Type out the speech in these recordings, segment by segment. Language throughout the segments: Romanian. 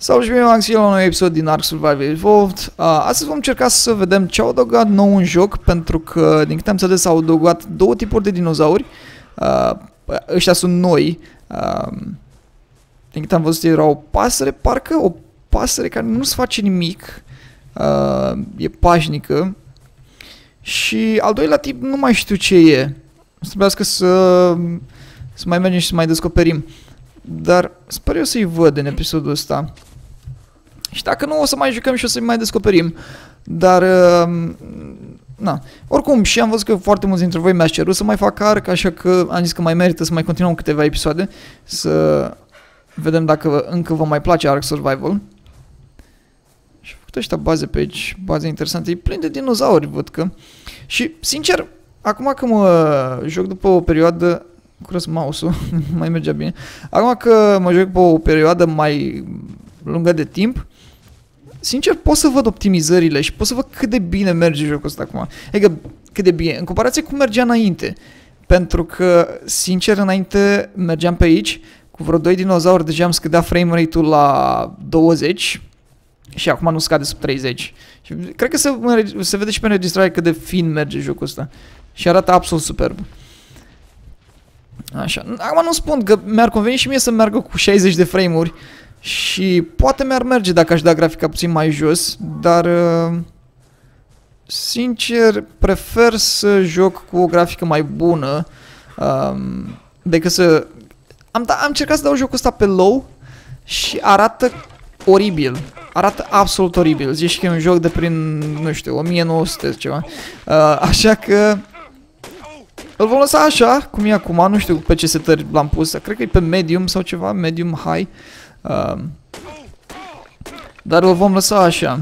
Salut și bine am la un nou episod din Ark Survival Evolved. Uh, astăzi vom încerca să vedem ce au adăugat nou în joc, pentru că, din câte am înțeles, au adăugat două tipuri de dinozauri. Uh, ăștia sunt noi. Uh, din câte am văzut, era o pasăre, parcă o pasăre care nu se face nimic. Uh, e pașnică. Și al doilea tip nu mai știu ce e. O să să, să mai mergem și să mai descoperim. Dar sper eu să-i văd în episodul ăsta. Și dacă nu, o să mai jucăm și o să mai descoperim. Dar, uh, na. Oricum, și am văzut că foarte mulți dintre voi mi-ați cerut să mai fac arc, așa că am zis că mai merită să mai continuăm câteva episoade, să vedem dacă încă vă mai place Ark Survival. Și făcut ăștia baze pe aici, baze interesante, e plin de dinozauri, văd că. Și, sincer, acum că mă joc după o perioadă curăț mouse-ul, mai mergea bine. Acum că mă joc pe o perioadă mai lungă de timp, sincer pot să văd optimizările și pot să văd cât de bine merge jocul ăsta acum. Adică cât de bine, în comparație cu mergea înainte. Pentru că, sincer, înainte mergeam pe aici, cu vreo 2 dinozauri deja îmi scădea frame rate-ul la 20 și acum nu scade sub 30. Și cred că se, se vede și pe înregistrare cât de fin merge jocul ăsta. Și arată absolut superb. Așa. Acum nu spun că mi-ar conveni și mie să meargă cu 60 de frame-uri și poate mi-ar merge dacă aș da grafica puțin mai jos, dar uh, sincer prefer să joc cu o grafică mai bună um, decât să... Am, da, am încercat să dau jocul ăsta pe low și arată oribil. Arată absolut oribil. Zici că e un joc de prin, nu știu, 1900 ceva. Uh, așa că îl vom lăsa așa, cum e acum, nu știu pe ce setări l-am pus, cred că e pe medium sau ceva, medium high. Uh, dar îl vom lăsa așa.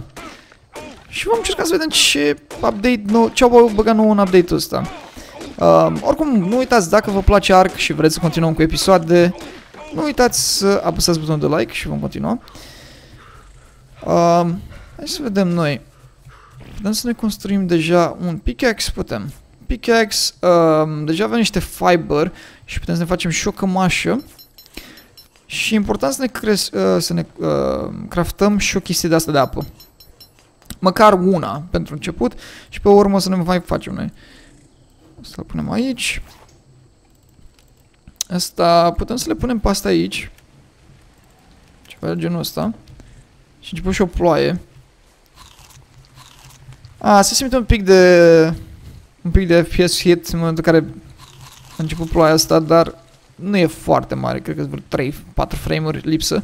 Și vom încerca să vedem ce update nou, ce au băgat nou în update-ul ăsta. Uh, oricum, nu uitați dacă vă place ARC și vreți să continuăm cu episoade, nu uitați să apăsați butonul de like și vom continua. Uh, hai să vedem noi. Putem să ne construim deja un pickaxe? Putem pickaxe, uh, deja avem niște fiber și putem să ne facem și o cămașă. Și e important să ne, cres, uh, să ne uh, craftăm și o chestie de asta de apă. Măcar una pentru început și pe urmă să ne mai facem noi. Asta l punem aici. Asta putem să le punem pe asta aici. Ceva de genul ăsta. Și începem și o ploaie. A, se simte un pic de un pic de FPS hit în momentul în care a început ploaia asta, dar nu e foarte mare, cred că sunt vreo 3-4 frame-uri lipsă.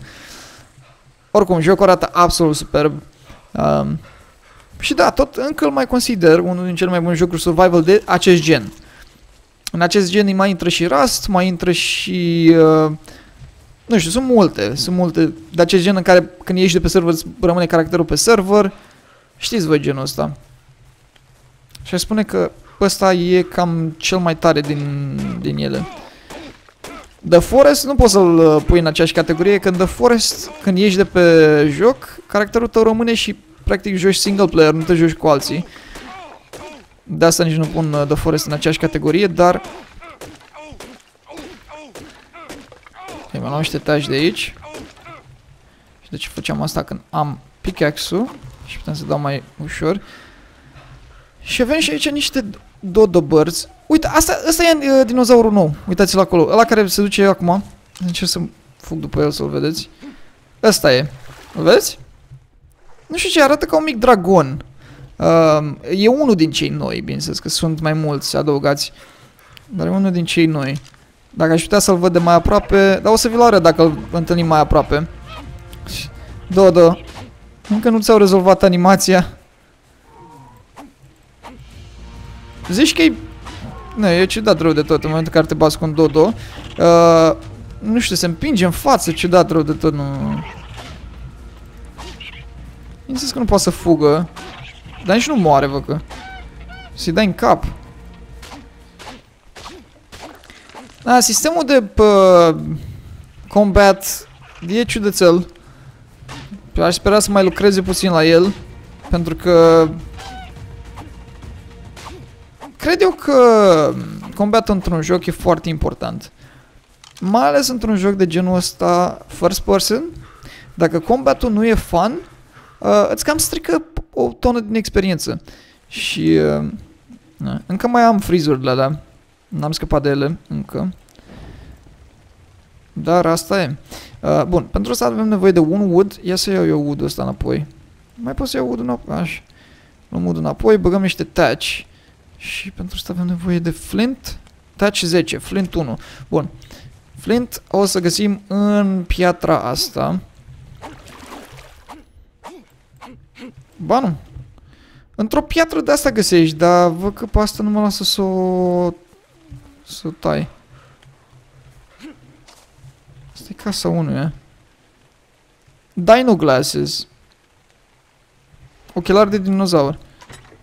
Oricum, jocul arată absolut superb. Um, și da, tot încă îl mai consider unul din cele mai buni jocuri survival de acest gen. În acest gen mai intră și Rust, mai intră și... Uh, nu știu, sunt multe, sunt multe de acest gen în care când ieși de pe server rămâne caracterul pe server. Știți voi genul ăsta. Și aș spune că ăsta e cam cel mai tare din, din ele. The Forest nu poți să-l uh, pui în aceeași categorie, când The Forest, când ieși de pe joc, caracterul tău rămâne și practic joci single player, nu te joci cu alții. De asta nici nu pun uh, The Forest în aceeași categorie, dar... Ok, mă luam niște tași de aici. Și de ce făceam asta când am pickaxe-ul și putem să dau mai ușor. Și avem și aici niște Dodo Birds. Uite, asta, asta e uh, dinozaurul nou. Uitați-l acolo. Ăla care se duce acum. Încerc să fug după el să-l vedeți. Ăsta e. Îl vezi? Nu știu ce, arată ca un mic dragon. Uh, e unul din cei noi, bineînțeles că sunt mai mulți adăugați. Dar e unul din cei noi. Dacă aș putea să-l văd de mai aproape... Dar o să vi-l arăt dacă îl întâlnim mai aproape. Dodo. Încă nu ți-au rezolvat animația. Zici că e... Nu, e ciudat rău de tot în momentul în care te bați cu un Dodo. Uh, nu știu, se împinge în față, ciudat rău de tot, nu... Insist că nu poate să fugă. Dar nici nu moare, vă că. Să-i dai în cap. Da, sistemul de pă, combat e ciudățel. Aș spera să mai lucreze puțin la el. Pentru că Cred eu că combatul într-un joc e foarte important. Mai ales într-un joc de genul ăsta first person, Dacă combatul nu e fun, uh, îți cam strică o tonă din experiență. Și uh, na, încă mai am freezer-urile alea. N-am scăpat de ele încă. Dar asta e. Uh, bun, pentru asta avem nevoie de un wood. Ia să iau eu wood-ul ăsta înapoi. Mai pot să iau wood înapoi? Așa. Luăm wood înapoi, băgăm niște thatch. Și pentru asta avem nevoie de flint. Thatch 10, flint 1. Bun. Flint o să găsim în piatra asta. Ba nu. Într-o piatră de asta găsești, dar văd că pe asta nu mă lasă să o... să o tai. Asta e casa unuia. Dino glasses. Ochelari de dinozaur.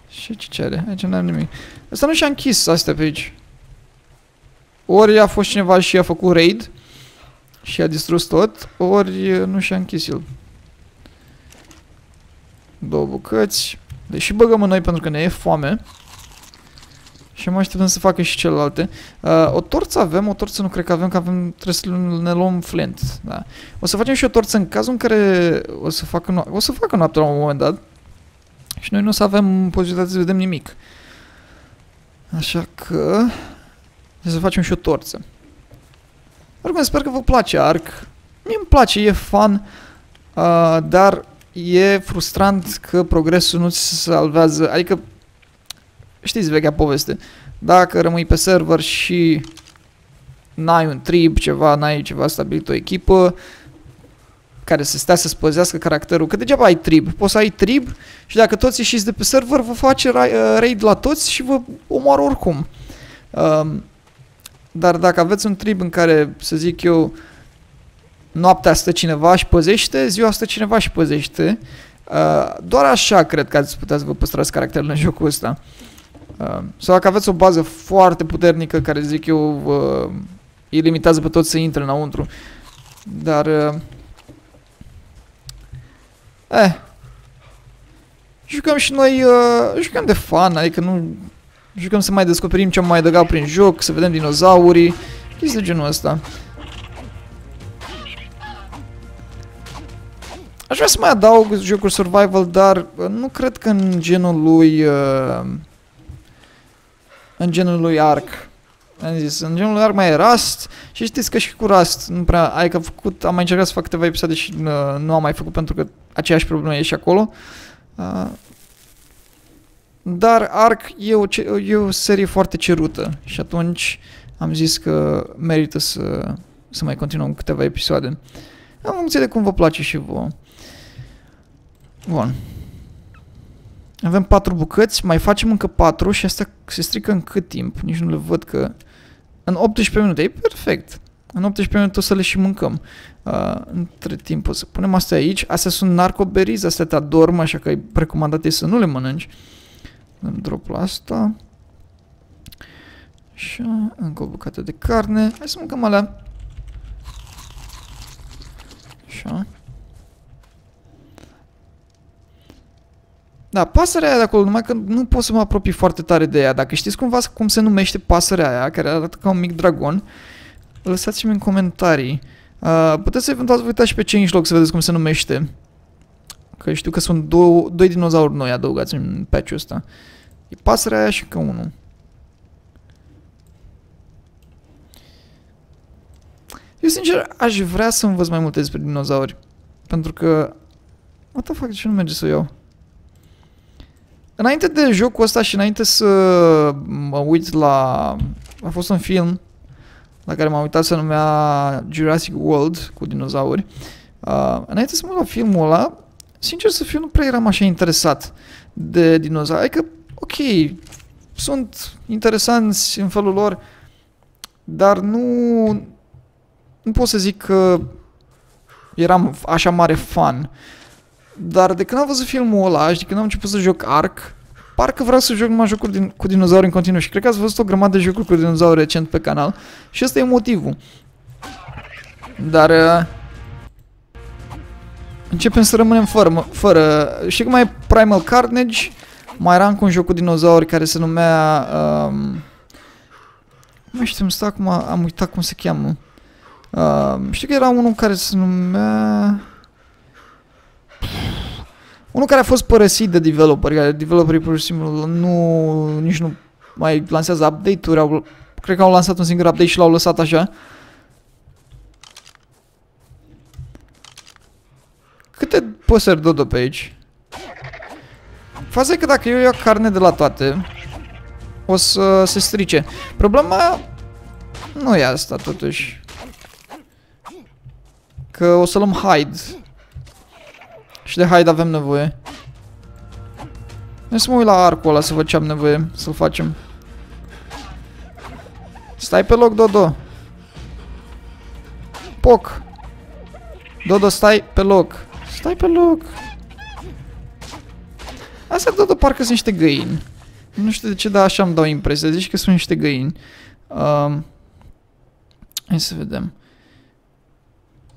Și ce cere? Aici n-am nimic. Asta nu și-a închis astea pe aici. Ori a fost cineva și a făcut raid și a distrus tot, ori nu și-a închis el. Două bucăți. Deși băgăm în noi pentru că ne e foame. Și mai așteptăm să facă și celelalte. Uh, o torță avem, o torță nu cred că avem, că avem, trebuie să ne luăm flint. Da. O să facem și o torță în cazul în care o să facă, no o să facă noapte la un moment dat. Și noi nu o să avem posibilitatea să vedem nimic. Așa că... Trebuie să facem și o torță. Oricum, sper că vă place Ark. Mie îmi place, e fun, uh, dar e frustrant că progresul nu ți salvează, adică știți vechea poveste, dacă rămâi pe server și n-ai un trib, ceva, n-ai ceva stabilit o echipă care să stea să spăzească caracterul, că degeaba ai trib, poți să ai trib și dacă toți ieșiți de pe server vă face uh, raid la toți și vă omoară oricum. Um, dar dacă aveți un trib în care, să zic eu, noaptea stă cineva și păzește, ziua stă cineva și păzește, uh, doar așa cred că ați putea să vă păstrați caracterul în jocul ăsta. Uh, sau dacă aveți o bază foarte puternică care, zic eu, uh, îi limitează pe toți să intre înăuntru. Dar... Uh, eh, jucăm și noi, uh, jucăm de fan, adică nu Jucăm să mai descoperim ce am mai adăugat prin joc, să vedem dinozaurii, chestii de genul ăsta. Aș vrea să mai adaug jocuri survival, dar uh, nu cred că în genul lui... Uh, în genul lui Ark. Am zis, în genul lui Ark mai e Rust și știți că și cu Rust nu prea... Adică am făcut, am mai încercat să fac câteva episoade și uh, nu am mai făcut pentru că aceeași problemă e și acolo. Uh, dar Ark e o, e o serie foarte cerută și atunci am zis că merită să, să mai continuăm câteva episoade. Am funcție de cum vă place și vouă. Bun. Avem patru bucăți, mai facem încă patru și asta se strică în cât timp? Nici nu le văd că... În 18 minute, e perfect. În 18 minute o să le și mâncăm. Uh, între timp o să punem astea aici. Astea sunt narcoberizi, astea te adorm, așa că e recomandat să nu le mănânci. Uh, Dăm drop la asta. Și încă o bucată de carne. Hai să mâncăm alea. Așa. Da, pasărea aia de acolo, numai că nu pot să mă apropii foarte tare de ea. Dacă știți cumva cum se numește pasărea aia, care arată ca un mic dragon, lăsați-mi în comentarii. Uh, puteți eventual să vă uitați și pe changelog să vedeți cum se numește. Că știu că sunt două, doi dinozauri noi adăugați în patch-ul ăsta. E pasărea aia și că unul. Eu sincer aș vrea să învăț mai multe despre dinozauri. Pentru că... What the fuck, de ce nu merge să o iau? Înainte de jocul ăsta și înainte să mă uit la... A fost un film la care m-am uitat, se numea Jurassic World cu dinozauri. Uh, înainte să mă uit la filmul ăla, sincer să fiu, nu prea eram așa interesat de dinozauri. Adică, ok, sunt interesanți în felul lor, dar nu, nu pot să zic că eram așa mare fan. Dar de când am văzut filmul ăla și de când am început să joc Ark, parcă vreau să joc numai jocuri din, cu dinozauri în continuu și cred că ați văzut o grămadă de jocuri cu dinozauri recent pe canal și ăsta e motivul. Dar uh, Începem să rămânem fără, fără și cum mai e Primal Carnage, mai era încă un joc cu dinozauri care se numea... Um, nu mai știu, stă acum, am uitat cum se cheamă. Uh, știu că era unul care se numea... Unul care a fost părăsit de developeri, care developerii pur și simplu nu, nici nu mai lansează update-uri, au, cred că au lansat un singur update și l-au lăsat așa. Câte păsări dodo pe aici? Faza e că dacă eu iau carne de la toate, o să se strice. Problema nu e asta totuși. Că o să luăm hide. Și de hide avem nevoie. Hai să mă uit la arcul ăla să văd ce am nevoie să-l facem. Stai pe loc, Dodo. Poc. Dodo, stai pe loc. Stai pe loc. Astea, Dodo, parcă sunt niște găini. Nu știu de ce, dar așa îmi dau impresia. Zici că sunt niște găini. Um, hai să vedem.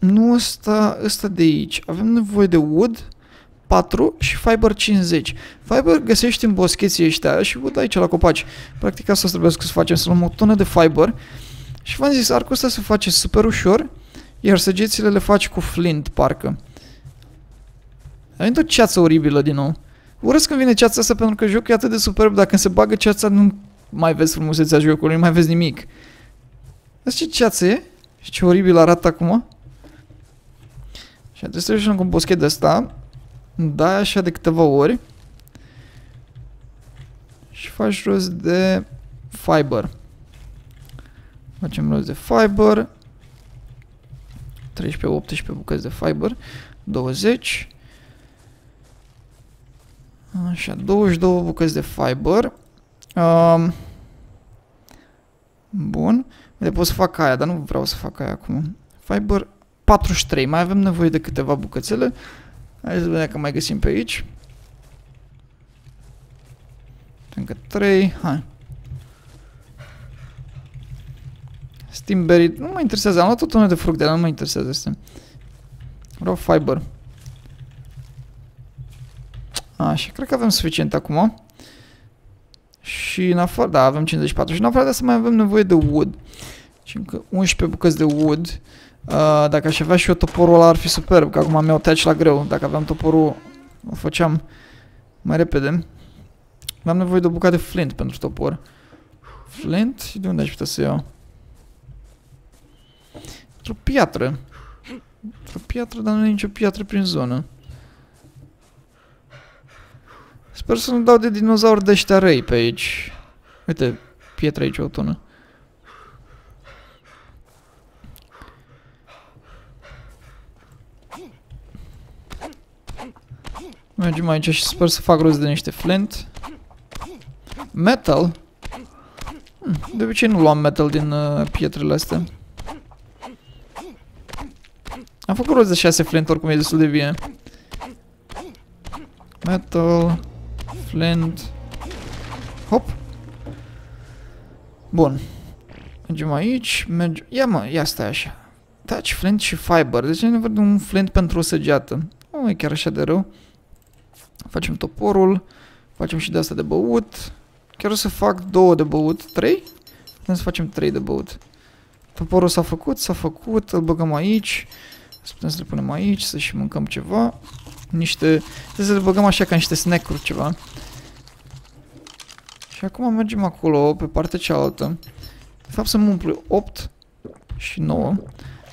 Nu ăsta, ăsta de aici. Avem nevoie de wood 4 și fiber 50. Fiber găsești în boscheții ăștia și wood aici la copaci. Practic asta trebuie să facem, să luăm o tonă de fiber. Și v-am zis, arcul ăsta se face super ușor, iar săgețile le faci cu flint, parcă. A venit o ceață oribilă din nou. Urăsc când vine ceața asta pentru că jocul e atât de superb, dacă se bagă ceața nu mai vezi frumusețea jocului, nu mai vezi nimic. Asta ce ceață e? Și ce oribil arată acum? Și trebuie să ieșim cu un boschet de asta. Dai așa de câteva ori. Și faci rost de fiber. Facem rost de fiber. 13-18 bucăți de fiber. 20. Așa, 22 bucăți de fiber. Um, bun. De pot să fac aia, dar nu vreau să fac aia acum. Fiber 43. Mai avem nevoie de câteva bucățele. Hai să vedem dacă mai găsim pe aici. Încă 3. Hai. Steamberry. Nu mă interesează. Am luat o tonă de fructe, dar nu mă interesează astea. Vreau fiber. Așa, cred că avem suficient acum. Și în afară, da, avem 54. Și în afară de asta mai avem nevoie de wood. Și încă 11 bucăți de wood. Uh, dacă aș avea și eu toporul ăla ar fi superb, că acum mi-au tăiat la greu. Dacă aveam toporul, o făceam mai repede. Am nevoie de o bucată de flint pentru topor. Flint? De unde aș putea să iau? Într-o piatră. Într-o piatră, dar nu e nicio piatră prin zonă. Sper să nu dau de dinozauri de ăștia răi pe aici. Uite, pietra aici o tonă. Mergem aici și sper să fac rost de niște flint. Metal? Hmm, de obicei nu luam metal din uh, pietrele astea. Am făcut rost de 6 flint, oricum e destul de bine. Metal... Flint. Hop. Bun. Mergem aici, mergem... Ia mă, ia stai așa. Touch, flint și fiber. Deci ne de un flint pentru o săgeată. Nu e chiar așa de rău. Facem toporul. Facem și de asta de băut. Chiar o să fac două de băut. Trei? Putem să facem trei de băut. Toporul s-a făcut, s-a făcut. Îl băgăm aici. Să putem să le punem aici, să și mâncăm ceva. Niște... Să le băgăm așa ca niște snack-uri ceva. Și acum mergem acolo, pe partea cealaltă. De fapt să-mi umplu 8 și 9.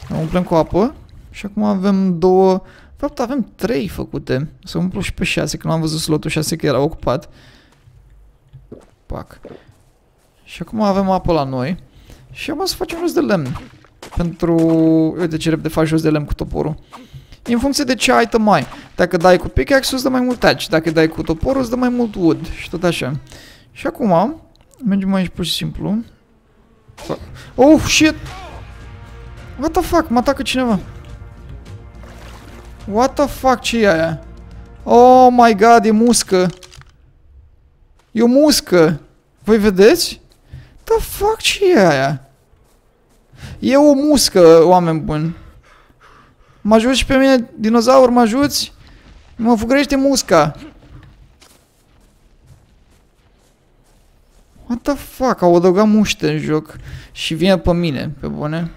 Ne umplem cu apă. Și acum avem două... De fapt avem 3 făcute. Să umplu și pe 6, că nu am văzut slotul 6 că era ocupat. Pac. Și acum avem apă la noi. Și acum să facem jos de lemn. Pentru... Uite ce repede faci jos de lemn cu toporul. În funcție de ce item mai. Dacă dai cu pickaxe îți dă mai mult touch. Dacă dai cu toporul îți dă mai mult wood. Și tot așa. Și acum, mergem aici pur și simplu. Oh, shit! What the fuck? Mă atacă cineva. What the fuck? ce e aia? Oh my god, e muscă. E o muscă. Voi vedeți? The fuck? ce e aia? E o muscă, oameni buni. Mă ajuți pe mine, dinozaur, mă ajuți? Mă fugărește musca. What the fuck? Au adăugat muște în joc și vine pe mine, pe bune.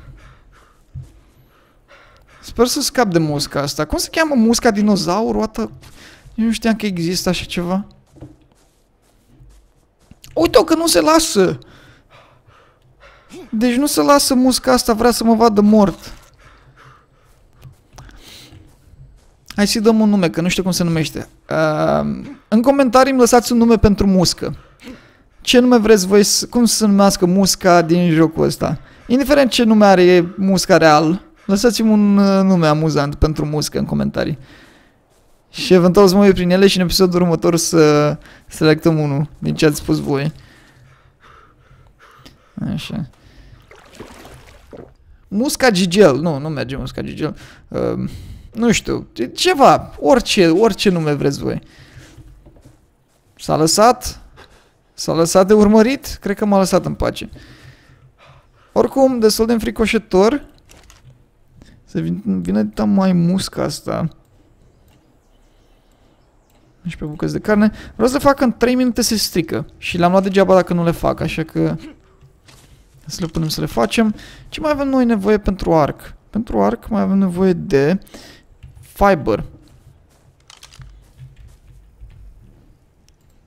Sper să scap de musca asta. Cum se cheamă musca dinozaur? What the... Eu nu știam că există așa ceva. Uite-o că nu se lasă! Deci nu se lasă musca asta, vrea să mă vadă mort. Hai să-i dăm un nume, că nu știu cum se numește. Uh, în comentarii îmi lăsați un nume pentru muscă. Ce nume vreți voi, cum să se numească musca din jocul ăsta? Indiferent ce nume are musca real, lăsați-mi un uh, nume amuzant pentru muscă în comentarii. Și eventual să mă uit prin ele și în episodul următor să selectăm unul din ce ați spus voi. Așa. Musca Gigel. Nu, nu merge Musca Gigel. Uh, nu știu, ceva, orice, orice nume vreți voi. S-a lăsat? S-a lăsat de urmărit? Cred că m-a lăsat în pace. Oricum, destul de înfricoșător. Să vină de mai musca asta. 11 bucăți de carne. Vreau să fac în 3 minute se strică. Și le-am luat degeaba dacă nu le fac, așa că... Să le punem să le facem. Ce mai avem noi nevoie pentru arc? Pentru arc mai avem nevoie de fiber.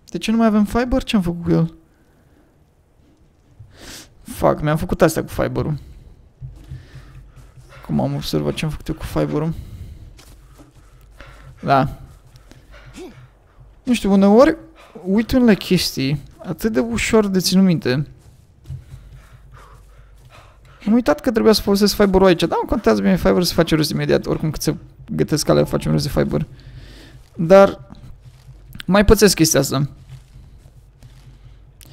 De ce nu mai avem fiber? Ce am făcut cu el? Fac, mi-am făcut astea cu fiberul. Cum am observat ce am făcut eu cu fiberul. Da. Nu știu, uneori uit unele chestii atât de ușor de ținut minte. Am uitat că trebuia să folosesc fiberul aici. Da, nu contează bine fiber să face rost imediat. Oricum cât se gătesc alea facem rost de fiber. Dar mai pățesc chestia asta.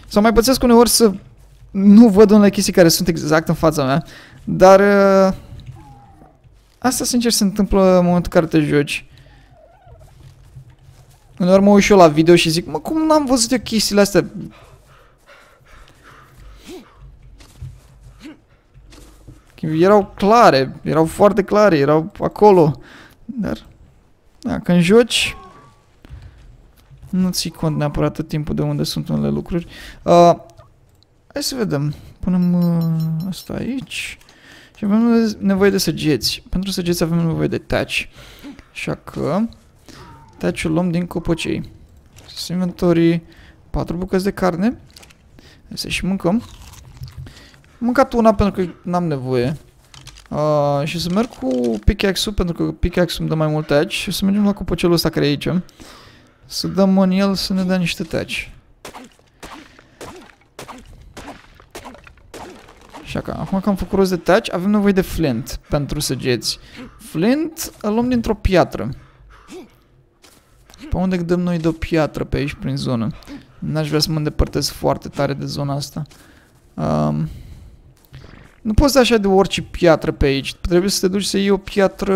Sau mai pățesc uneori să nu văd unele chestii care sunt exact în fața mea. Dar uh, asta sincer se întâmplă în momentul în care te joci. Uneori mă uit și eu la video și zic, mă, cum n-am văzut eu chestiile astea? Erau clare, erau foarte clare, erau acolo. Dar, da, când joci, nu ții cont neapărat tot timpul de unde sunt unele lucruri. Uh, hai să vedem. Punem uh, asta aici. Și avem nevoie de săgeți. Pentru săgeți avem nevoie de touch. Așa că touch luăm din copăcei. Inventorii 4 bucăți de carne. Hai să și mâncăm. Am mâncat una pentru că n-am nevoie. Uh, și să merg cu pickaxe-ul, pentru că pickaxe-ul îmi dă mai mult touch. Și să mergem la copăcelul ăsta care e aici. Să dăm în el să ne dea niște touch. Așa că acum că am făcut rost de touch, avem nevoie de flint pentru săgeți. Flint îl luăm dintr-o piatră. Pe unde dăm noi de o piatră pe aici prin zonă? N-aș vrea să mă îndepărtez foarte tare de zona asta. Um, nu poți da așa de orice piatră pe aici. Trebuie să te duci să iei o piatră...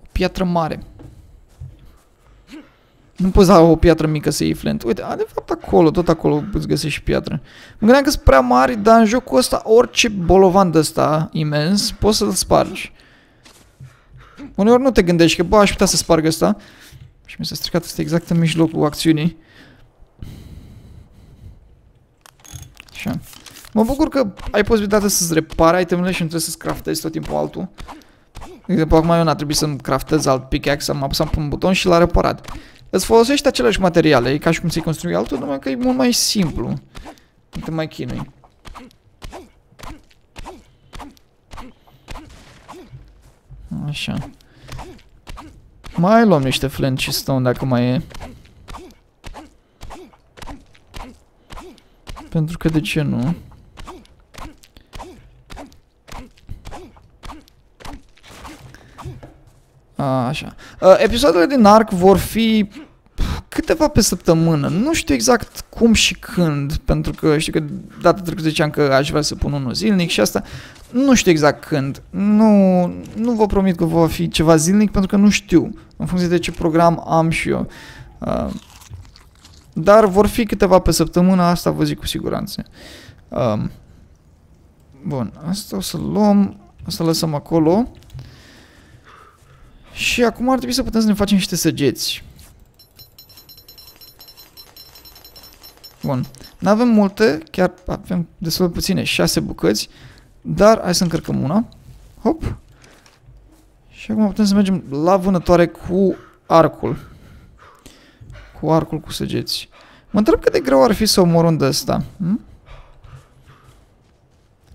O piatră mare. Nu poți da o piatră mică să iei flint. Uite, a, de fapt acolo, tot acolo îți găsești piatră. Mă gândeam că sunt prea mari, dar în jocul ăsta orice bolovan de ăsta imens poți să-l spargi. Uneori nu te gândești că, bă, aș putea să sparg ăsta. Și mi s-a stricat asta exact în mijlocul acțiunii. Așa. Mă bucur că ai posibilitatea să-ți repari itemele și nu trebuie să-ți craftezi tot timpul altul. De exemplu, acum eu n-a trebuit să-mi craftez alt pickaxe, am apăsat pe un buton și l-a reparat. Îți folosești aceleași materiale, e ca și cum ți-ai construi altul, numai că e mult mai simplu. Nu te mai chinui. Așa. Mai luăm niște flint și stone dacă mai e. Pentru că de ce nu? A, așa. Uh, episoadele din ARC vor fi câteva pe săptămână. Nu știu exact cum și când, pentru că știu că data trecută ziceam că aș vrea să pun unul zilnic și asta nu știu exact când. Nu, nu vă promit că va fi ceva zilnic pentru că nu știu în funcție de ce program am și eu. Uh, dar vor fi câteva pe săptămână, asta vă zic cu siguranță. Um, bun, asta o să luăm, o să lăsăm acolo. Și acum ar trebui să putem să ne facem niște săgeți. Bun. Nu avem multe, chiar avem destul de puține, 6 bucăți, dar hai să încărcăm una. Hop. Și Și acum putem să mergem la vânătoare cu arcul. Cu arcul cu săgeți. Mă întreb cât de greu ar fi să omor un de ăsta. Hm?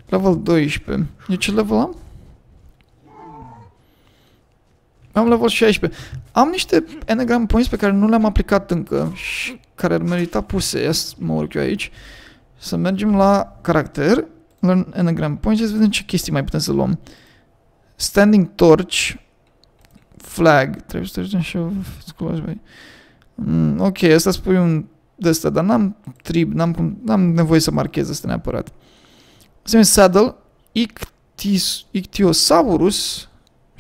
Level 12. Eu ce level am? Am level 16. Am niște enagram points pe care nu le-am aplicat încă și care ar merita puse. Ia să mă urc eu aici. Să mergem la caracter, la enagram points și să vedem ce chestii mai putem să luăm. Standing torch, flag, trebuie să trecem și mm, Ok, asta spui un de ăsta, dar n-am trib, n-am, n-am nevoie să marchez asta neapărat. Asemenea, saddle, Ictis, Ictiosaurus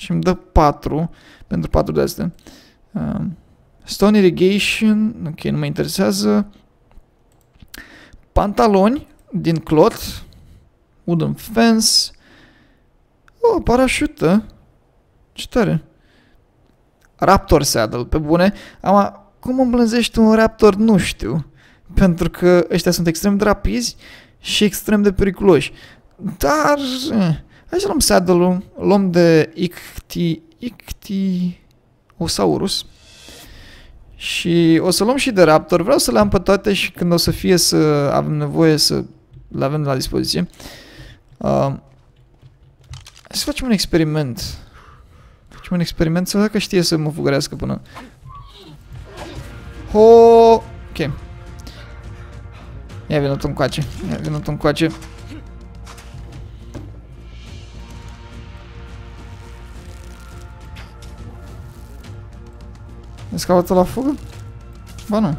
și îmi dă 4 pentru 4 de astea. Uh, stone Irrigation, ok, nu mă interesează. Pantaloni din clot, wooden fence. Oh, parașută. Ce tare. Raptor saddle, pe bune. Am, cum îmblânzești un raptor, nu știu. Pentru că ăștia sunt extrem de rapizi și extrem de periculoși. Dar... Eh, hai să luăm saddle-ul, luăm de Icti... Icti... Osaurus. Și o să luăm și de Raptor. Vreau să le am pe toate și când o să fie să avem nevoie să le avem la dispoziție. Uh, hai să facem un experiment. Facem un experiment să vedem dacă știe să mă fugărească până... Ho! Ok. Ia vină tu încoace. Ia vină tu încoace. Ești caută la fugă? Ba nu.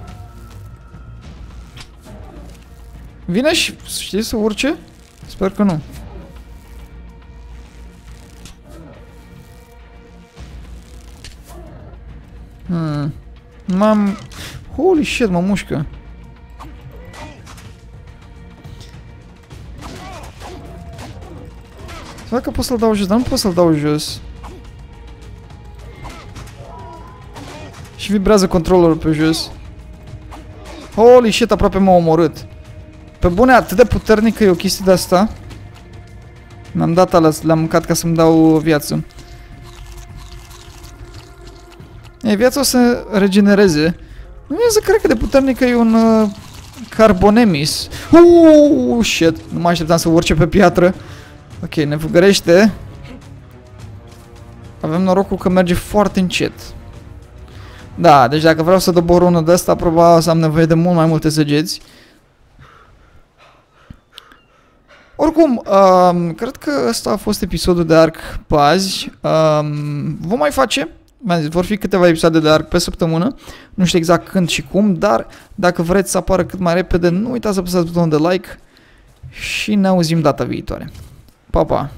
Vine și știi să urce? Sper că nu. Hmm. M-am... Holy shit, mă mușcă. Să că pot să-l dau jos, dar nu pot să-l dau jos. Și vibrează controllerul pe jos. Holy shit, aproape m-a omorât. Pe bune, atât de puternică e o chestie de asta. Mi-am dat ales, le-am mâncat ca să-mi dau viață. E, viața o să regenereze. Nu e să cred că de puternică e un uh, carbonemis. Uuuu, shit, nu mă așteptam să urce pe piatră. Ok, ne fugărește. Avem norocul că merge foarte încet. Da, deci dacă vreau să dobor unul de ăsta, probabil să am nevoie de mult mai multe săgeți. Oricum, um, cred că ăsta a fost episodul de ARC pe azi. Um, vom mai face, zis, vor fi câteva episoade de ARC pe săptămână. Nu știu exact când și cum, dar dacă vreți să apară cât mai repede, nu uitați să apăsați butonul de like și ne auzim data viitoare. Pa, pa!